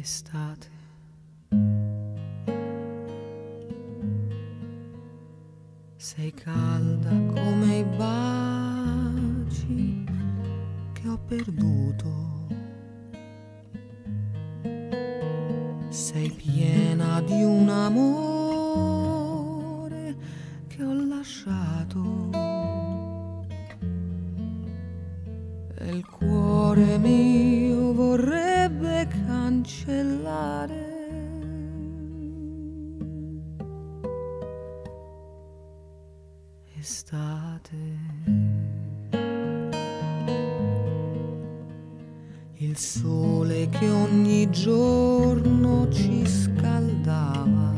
estate. Sei calda come i baci che ho perduto. Sei piena di un amore che ho lasciato. E il cuore mio sole che ogni giorno ci scaldava.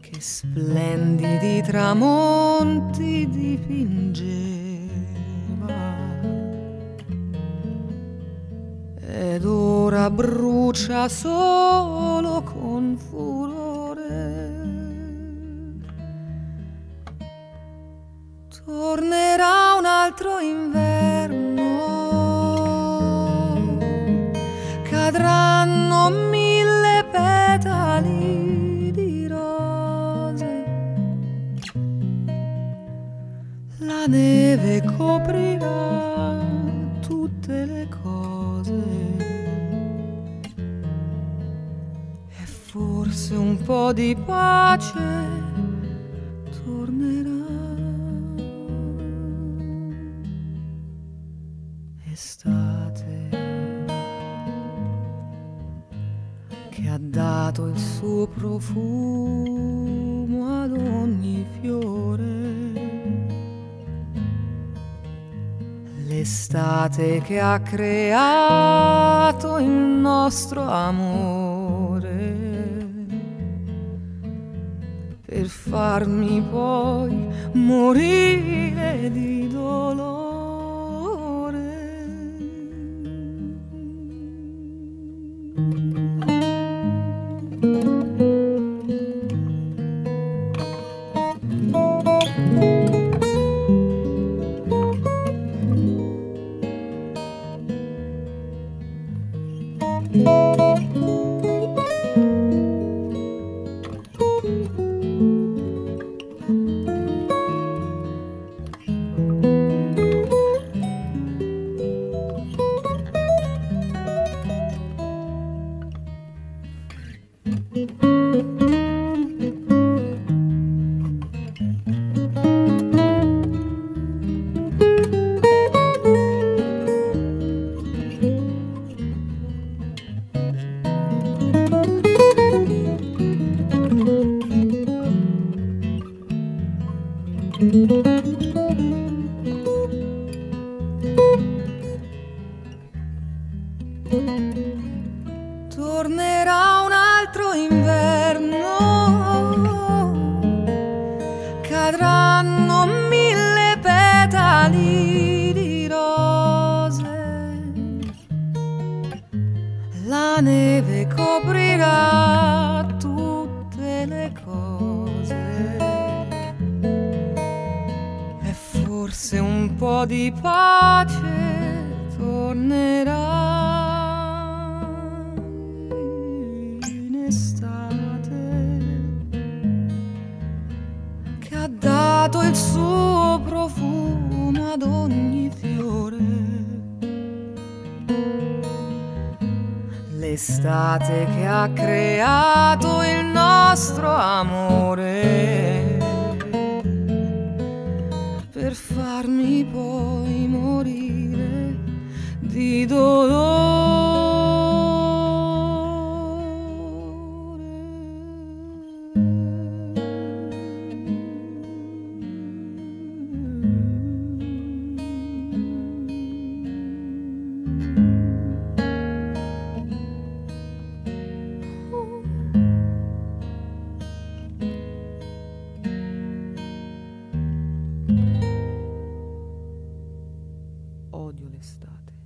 Che splendidi tramonti dipingeva. Ed ora brucia solo con furore. Tornerà un altro inverno, cadranno mille petali di rose, la neve coprirà tutte le cose e forse un po' di pace tornerà. Estate che ha dato il suo profumo ad ogni fiore. L'estate che ha creato il nostro amore per farmi poi morire di dolore. Tornerà un altro inverno, cadranno mille petali di rose, la neve coprirà forse un po' di pace tornerà in estate che ha dato il suo profumo ad ogni fiore. L'estate che ha creato il nostro amore farmi poi morire Odio l'estate.